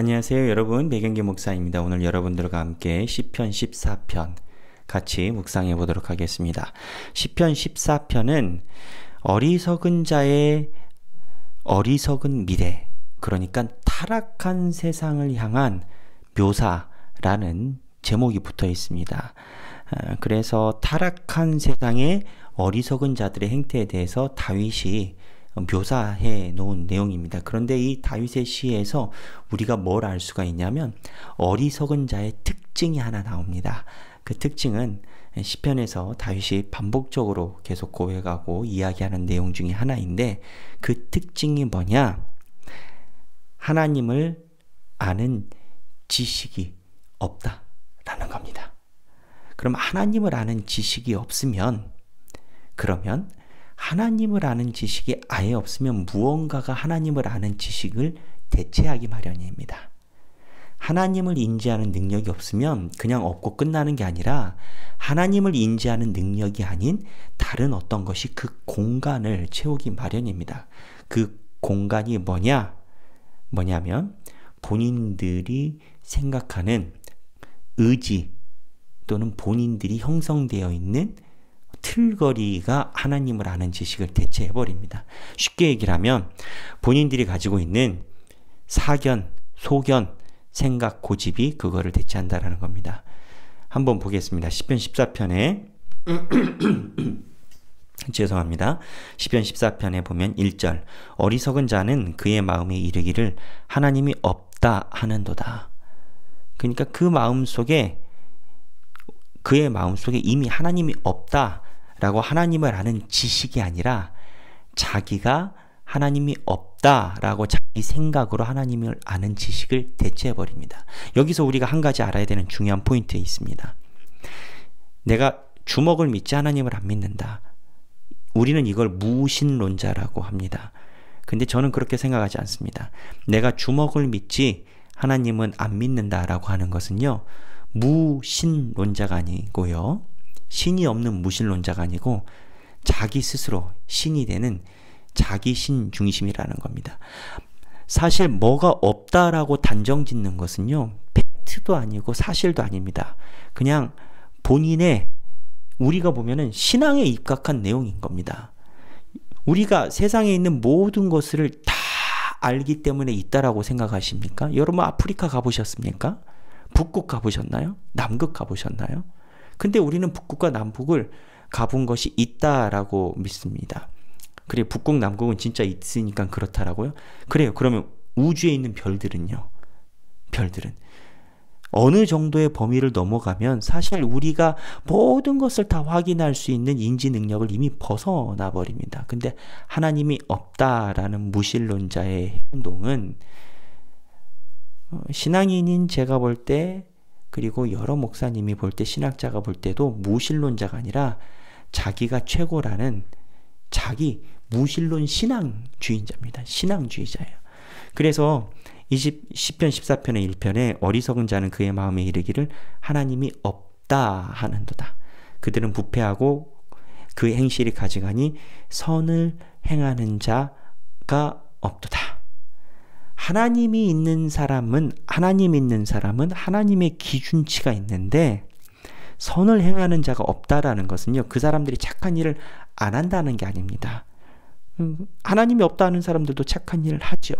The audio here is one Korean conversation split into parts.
안녕하세요 여러분 배경기 목사입니다. 오늘 여러분들과 함께 시편 14편 같이 묵상해 보도록 하겠습니다. 시편 14편은 어리석은 자의 어리석은 미래 그러니까 타락한 세상을 향한 묘사라는 제목이 붙어 있습니다. 아, 그래서 타락한 세상의 어리석은 자들의 행태에 대해서 다윗이 묘사해 놓은 내용입니다. 그런데 이 다윗의 시에서 우리가 뭘 알 수가 있냐면 어리석은 자의 특징이 하나 나옵니다. 그 특징은 시편에서 다윗이 반복적으로 계속 고백하고 이야기하는 내용 중에 하나인데 그 특징이 뭐냐? 하나님을 아는 지식이 없다라는 겁니다. 그럼 하나님을 아는 지식이 없으면 그러면 하나님을 아는 지식이 아예 없으면 무언가가 하나님을 아는 지식을 대체하기 마련입니다. 하나님을 인지하는 능력이 없으면 그냥 없고 끝나는 게 아니라 하나님을 인지하는 능력이 아닌 다른 어떤 것이 그 공간을 채우기 마련입니다. 그 공간이 뭐냐? 뭐냐면 본인들이 생각하는 의지 또는 본인들이 형성되어 있는 틀거리가 하나님을 아는 지식을 대체해버립니다. 쉽게 얘기를 하면 본인들이 가지고 있는 사견, 소견, 생각, 고집이 그거를 대체한다라는 겁니다. 한번 보겠습니다. 10편 14편에 죄송합니다. 10편 14편에 보면 1절 어리석은 자는 그의 마음에 이르기를 하나님이 없다 하는도다. 그러니까 그 마음 속에 그의 마음 속에 이미 하나님이 없다 라고 하나님을 아는 지식이 아니라 자기가 하나님이 없다라고 자기 생각으로 하나님을 아는 지식을 대체해 버립니다. 여기서 우리가 한 가지 알아야 되는 중요한 포인트 있습니다. 내가 주먹을 믿지 하나님을 안 믿는다. 우리는 이걸 무신론자라고 합니다. 근데 저는 그렇게 생각하지 않습니다. 내가 주먹을 믿지 하나님은 안 믿는다라고 하는 것은요. 무신론자가 아니고요. 신이 없는 무신론자가 아니고 자기 스스로 신이 되는 자기 신 중심이라는 겁니다. 사실 뭐가 없다라고 단정 짓는 것은요. 팩트도 아니고 사실도 아닙니다. 그냥 본인의 우리가 보면은 신앙에 입각한 내용인 겁니다. 우리가 세상에 있는 모든 것을 다 알기 때문에 있다라고 생각하십니까? 여러분 아프리카 가보셨습니까? 북극 가보셨나요? 남극 가보셨나요? 근데 우리는 북극과 남북을 가본 것이 있다라고 믿습니다. 그래, 북극, 남극은 진짜 있으니까 그렇다라고요? 그래요. 그러면 우주에 있는 별들은요? 별들은. 어느 정도의 범위를 넘어가면 사실 우리가 모든 것을 다 확인할 수 있는 인지 능력을 이미 벗어나 버립니다. 근데 하나님이 없다라는 무신론자의 행동은 어, 신앙인인 제가 볼 때 그리고 여러 목사님이 볼 때 신학자가 볼 때도 무신론자가 아니라 자기가 최고라는 자기 무신론 신앙주의자입니다. 신앙주의자예요. 그래서 20, 10편 14편의 1편에 어리석은 자는 그의 마음에 이르기를 하나님이 없다 하는도다. 그들은 부패하고 그 행실이 가져가니 선을 행하는 자가 없도다. 하나님이 있는 사람은 하나님 있는 사람은 하나님의 기준치가 있는데 선을 행하는 자가 없다라는 것은요. 그 사람들이 착한 일을 안 한다는 게 아닙니다. 음, 하나님이 없다는 사람들도 착한 일을 하죠.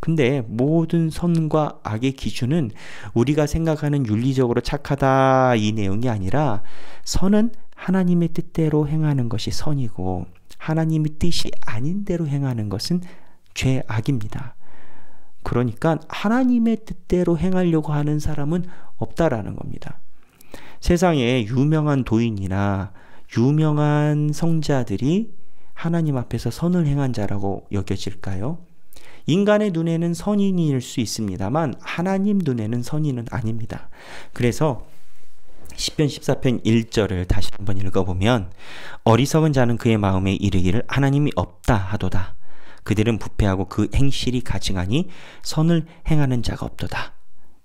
근데 모든 선과 악의 기준은 우리가 생각하는 윤리적으로 착하다 이 내용이 아니라 선은 하나님의 뜻대로 행하는 것이 선이고 하나님의 뜻이 아닌 대로 행하는 것은 죄악입니다. 그러니까 하나님의 뜻대로 행하려고 하는 사람은 없다라는 겁니다. 세상에 유명한 도인이나 유명한 성자들이 하나님 앞에서 선을 행한 자라고 여겨질까요? 인간의 눈에는 선인일 수 있습니다만 하나님 눈에는 선인은 아닙니다. 그래서 10편 14편 1절을 다시 한번 읽어보면 어리석은 자는 그의 마음에 이르기를 하나님이 없다 하도다. 그들은 부패하고 그 행실이 가증하니 선을 행하는 자가 없도다.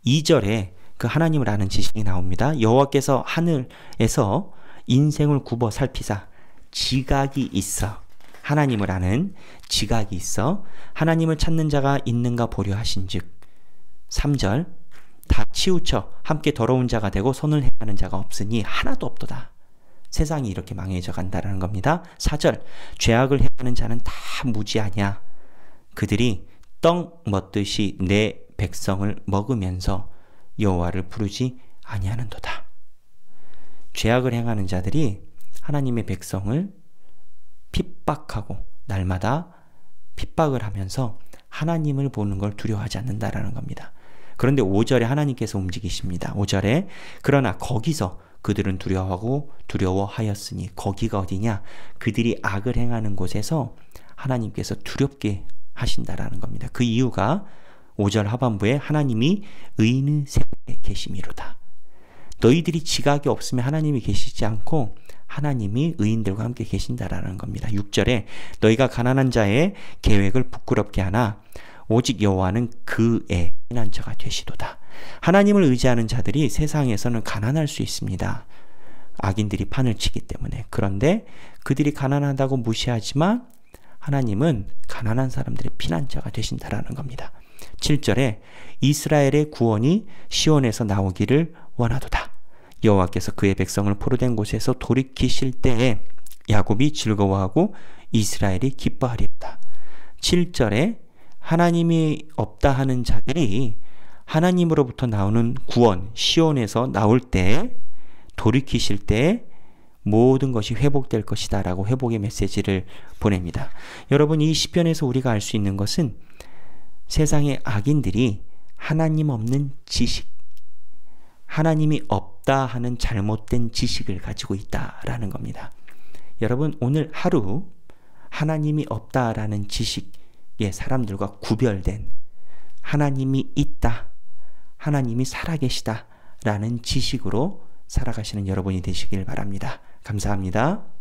2절에 그 하나님을 아는 지식이 나옵니다. 여호와께서 하늘에서 인생을 굽어 살피사 지각이 있어 하나님을 아는 지각이 있어 하나님을 찾는 자가 있는가 보려 하신즉 3절 다 치우쳐 함께 더러운 자가 되고 손을 행하는 자가 없으니 하나도 없도다. 세상이 이렇게 망해져 간다라는 겁니다. 4절 죄악을 행하는 자는 다 무지하냐. 그들이 떡 먹듯이 내 백성을 먹으면서 여호와를 부르지 아니하는도다. 죄악을 행하는 자들이 하나님의 백성을 핍박하고 날마다 핍박을 하면서 하나님을 보는 걸 두려워하지 않는다라는 겁니다. 그런데 5절에 하나님께서 움직이십니다. 5절에 그러나 거기서 그들은 두려워하고 두려워하였으니 거기가 어디냐? 그들이 악을 행하는 곳에서 하나님께서 두렵게 하신다라는 겁니다. 그 이유가 5절 하반부에 하나님이 의인의 세에 계심이로다. 너희들이 지각이 없으면 하나님이 계시지 않고 하나님이 의인들과 함께 계신다라는 겁니다. 6절에 너희가 가난한 자의 계획을 부끄럽게 하나 오직 여호와는 그의 피 난처가 되시도다. 하나님을 의지하는 자들이 세상에서는 가난할 수 있습니다. 악인들이 판을 치기 때문에. 그런데 그들이 가난하다고 무시하지만 하나님은 가난한 사람들의 피난처가 되신다라는 겁니다. 7절에 이스라엘의 구원이 시온에서 나오기를 원하도다. 여호와께서 그의 백성을 포로된 곳에서 돌이키실 때에 야곱이 즐거워하고 이스라엘이 기뻐하리다. 7절에 하나님이 없다 하는 자들이 하나님으로부터 나오는 구원, 시온에서 나올 때, 돌이키실 때 모든 것이 회복될 것이다 라고 회복의 메시지를 보냅니다. 여러분, 이 시편에서 우리가 알 수 있는 것은 세상의 악인들이 하나님 없는 지식, 하나님이 없다 하는 잘못된 지식을 가지고 있다라는 겁니다. 여러분, 오늘 하루 하나님이 없다라는 지식 의 사람들과 구별된 하나님이 있다, 하나님이 살아계시다 라는 지식으로 살아가시는 여러분이 되시길 바랍니다. 감사합니다.